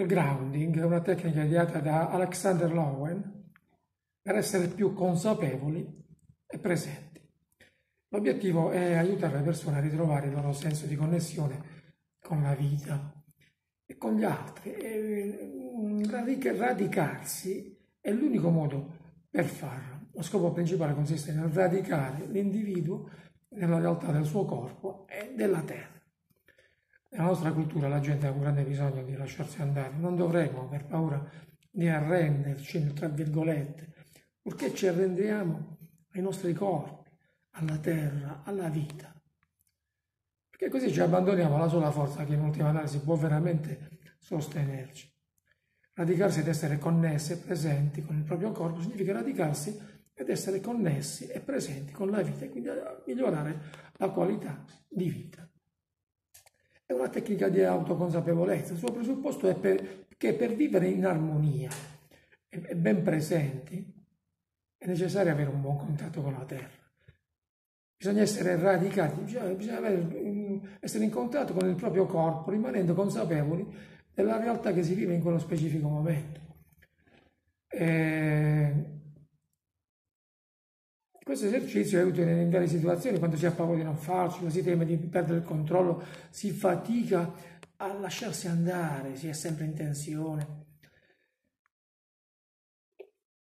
Il grounding è una tecnica ideata da Alexander Lowen per essere più consapevoli e presenti. L'obiettivo è aiutare le persone a ritrovare il loro senso di connessione con la vita e con gli altri. E mm, radicarsi è l'unico modo per farlo. Lo scopo principale consiste nel radicare l'individuo nella realtà del suo corpo e della terra. Nella nostra cultura la gente ha un grande bisogno di lasciarsi andare, non dovremmo per paura di arrenderci, tra virgolette, purché ci arrendiamo ai nostri corpi, alla terra, alla vita. Perché così ci abbandoniamo alla sola forza che in ultima analisi può veramente sostenerci. Radicarsi ed essere connessi e presenti con il proprio corpo significa radicarsi ed essere connessi e presenti con la vita e quindi migliorare la qualità di vita. È una tecnica di autoconsapevolezza. Il suo presupposto è per, che per vivere in armonia e ben presenti è necessario avere un buon contatto con la terra. Bisogna essere radicati, bisogna, bisogna avere, essere in contatto con il proprio corpo, rimanendo consapevoli della realtà che si vive in quello specifico momento. E questo esercizio utile in varie situazioni, quando si ha paura di non farcela, si teme di perdere il controllo, si fatica a lasciarsi andare, si è sempre in tensione.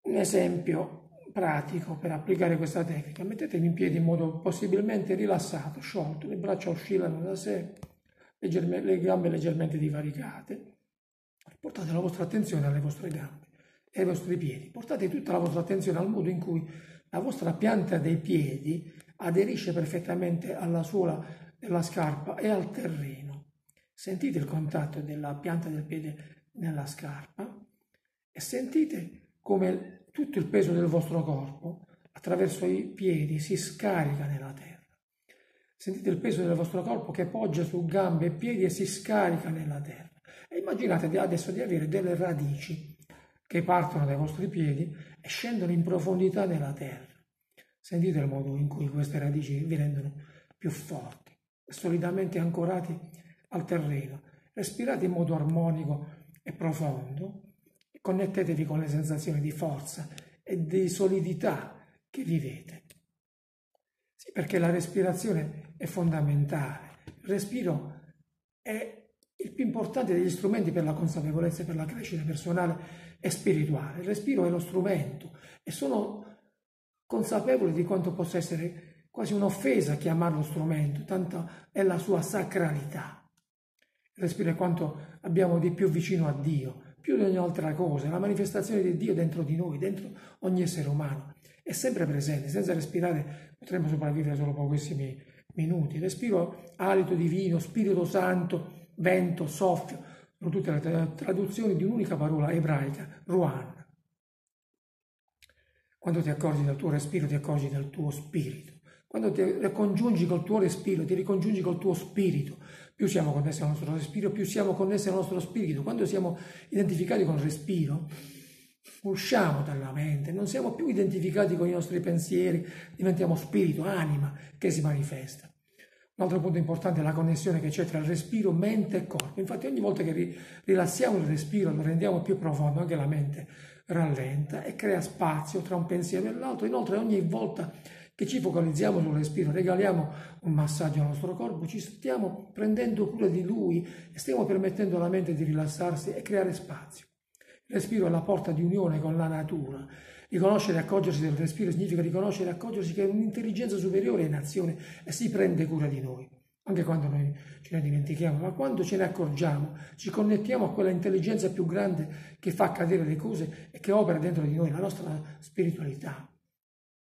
Un esempio pratico per applicare questa tecnica, mettetevi in piedi in modo possibilmente rilassato, sciolto, le braccia oscillano da sé, le gambe leggermente divaricate, portate la vostra attenzione alle vostre gambe e ai vostri piedi, portate tutta la vostra attenzione al modo in cui la vostra pianta dei piedi aderisce perfettamente alla suola della scarpa e al terreno. Sentite il contatto della pianta del piede nella scarpa e sentite come tutto il peso del vostro corpo attraverso i piedi si scarica nella terra. Sentite il peso del vostro corpo che poggia su gambe e piedi e si scarica nella terra. E immaginate adesso di avere delle radici che partono dai vostri piedi e scendono in profondità nella terra. Sentite il modo in cui queste radici vi rendono più forti, solidamente ancorati al terreno. Respirate in modo armonico e profondo e connettetevi con le sensazioni di forza e di solidità che vivete. Sì, perché la respirazione è fondamentale. Il respiro è il più importante degli strumenti per la consapevolezza e per la crescita personale e spirituale. Il respiro è lo strumento e sono consapevole di quanto possa essere quasi un'offesa chiamarlo strumento, tanto è la sua sacralità. Il respiro è quanto abbiamo di più vicino a Dio, più di ogni altra cosa, la manifestazione di Dio dentro di noi, dentro ogni essere umano. È sempre presente, senza respirare potremmo sopravvivere solo pochissimi minuti. Respiro, alito divino, Spirito Santo, vento, soffio, sono tutte le traduzioni di un'unica parola ebraica, Ruan. Quando ti accorgi del tuo respiro, ti accorgi del tuo spirito. Quando ti ricongiungi col tuo respiro, ti ricongiungi col tuo spirito. Più siamo connessi al nostro respiro, più siamo connessi al nostro spirito. Quando siamo identificati con il respiro, usciamo dalla mente, non siamo più identificati con i nostri pensieri, diventiamo spirito, anima che si manifesta. Un altro punto importante è la connessione che c'è tra respiro, mente e corpo. Infatti ogni volta che rilassiamo il respiro lo rendiamo più profondo, anche la mente rallenta e crea spazio tra un pensiero e l'altro. Inoltre ogni volta che ci focalizziamo sul respiro, regaliamo un massaggio al nostro corpo, ci stiamo prendendo cura di lui e stiamo permettendo alla mente di rilassarsi e creare spazio. Il respiro è la porta di unione con la natura Riconoscere e accorgersi del respiro significa riconoscere e accorgersi che un'intelligenza superiore è in azione e si prende cura di noi, anche quando noi ce ne dimentichiamo, ma quando ce ne accorgiamo, ci connettiamo a quella intelligenza più grande che fa accadere le cose e che opera dentro di noi, la nostra spiritualità.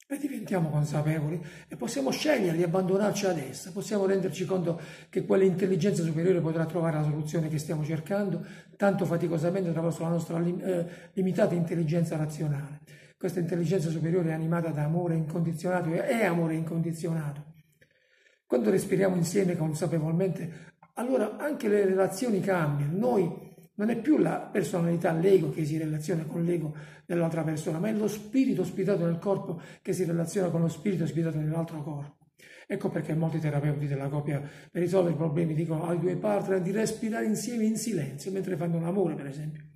E diventiamo consapevoli e possiamo scegliere di abbandonarci ad essa, possiamo renderci conto che quell'intelligenza superiore potrà trovare la soluzione che stiamo cercando tanto faticosamente attraverso la nostra eh, limitata intelligenza razionale. Questa intelligenza superiore è animata da amore incondizionato, è amore incondizionato. Quando respiriamo insieme consapevolmente, allora anche le relazioni cambiano. Noi non è più la personalità, l'ego che si relaziona con l'ego dell'altra persona, ma è lo spirito ospitato nel corpo che si relaziona con lo spirito ospitato nell'altro corpo. Ecco perché molti terapeuti della coppia per risolvere i problemi dicono ai due partner di respirare insieme in silenzio mentre fanno l'amore, per esempio.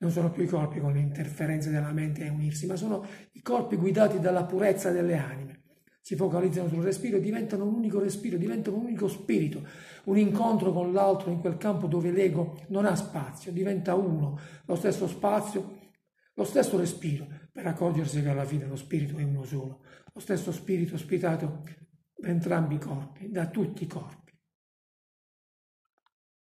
Non sono più i corpi con le interferenze della mente a unirsi, ma sono i corpi guidati dalla purezza delle anime. Si focalizzano sul respiro e diventano un unico respiro, diventano un unico spirito, un incontro con l'altro in quel campo dove l'ego non ha spazio, diventa uno, lo stesso spazio, lo stesso respiro, per accorgersi che alla fine lo spirito è uno solo, lo stesso spirito ospitato da entrambi i corpi, da tutti i corpi.